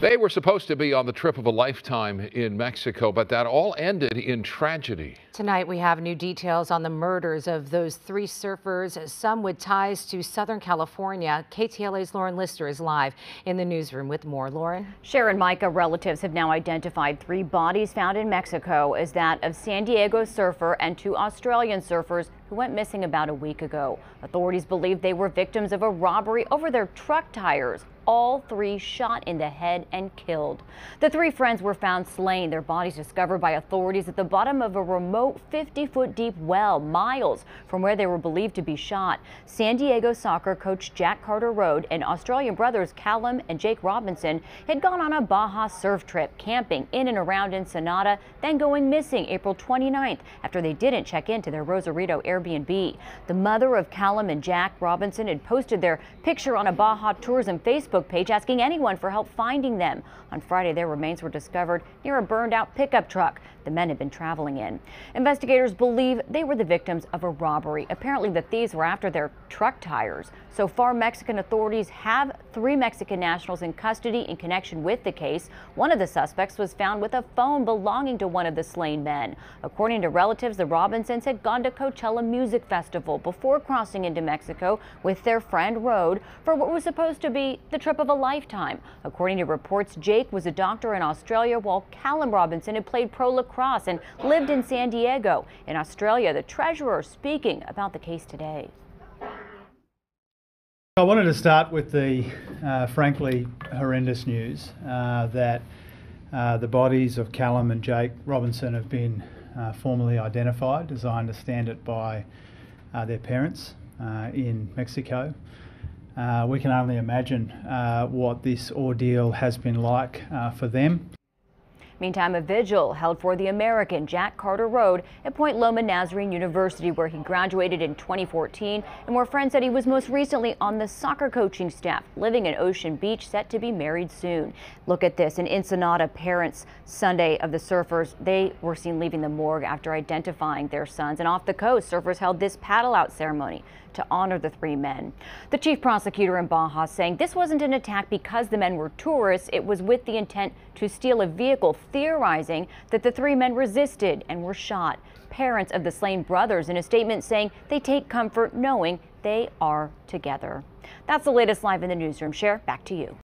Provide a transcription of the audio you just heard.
They were supposed to be on the trip of a lifetime in Mexico, but that all ended in tragedy. Tonight, we have new details on the murders of those three surfers, some with ties to Southern California. KTLA's Lauren Lyster is live in the newsroom with more. Lauren? Sharon Micah relatives have now identified three bodies found in Mexico as that of San Diego surfer and two Australian surfers who went missing about a week ago. Authorities believe they were victims of a robbery over their truck tires all three shot in the head and killed. The three friends were found slain, their bodies discovered by authorities at the bottom of a remote 50-foot deep well miles from where they were believed to be shot. San Diego soccer coach Jack Carter Rhoad and Australian brothers Callum and Jake Robinson had gone on a Baja surf trip, camping in and around Ensenada, then going missing April 29th after they didn't check into their Rosarito Airbnb. The mother of Callum and Jack Robinson had posted their picture on a Baja Tourism Facebook page asking anyone for help finding them. On Friday, their remains were discovered near a burned out pickup truck the men had been traveling in. Investigators believe they were the victims of a robbery. Apparently, the thieves were after their truck tires. So far, Mexican authorities have three Mexican nationals in custody in connection with the case. One of the suspects was found with a phone belonging to one of the slain men. According to relatives, the Robinsons had gone to Coachella Music Festival before crossing into Mexico with their friend Rhoad for what was supposed to be the trip of a lifetime. According to reports, Jake was a doctor in Australia while Callum Robinson had played pro lacrosse and lived in San Diego. In Australia, the treasurer speaking about the case today. I wanted to start with the uh, frankly horrendous news uh, that uh, the bodies of Callum and Jake Robinson have been uh, formally identified, as I understand it, by uh, their parents uh, in Mexico. Uh, we can only imagine uh, what this ordeal has been like for them. Meantime, a vigil held for the American Jack Carter Rhoad at Point Loma Nazarene University, where he graduated in 2014 and where friends said he was most recently on the soccer coaching staff, living in Ocean Beach, set to be married soon. Look at this. In Ensenada, parents Sunday of the surfers, they were seen leaving the morgue after identifying their sons. And off the coast, surfers held this paddle out ceremony to honor the three men. The chief prosecutor in Baja saying this wasn't an attack because the men were tourists. It was with the intent to steal a vehicle, theorizing that the three men resisted and were shot. Parents of the slain brothers in a statement saying they take comfort knowing they are together. That's the latest live in the newsroom. Share back to you.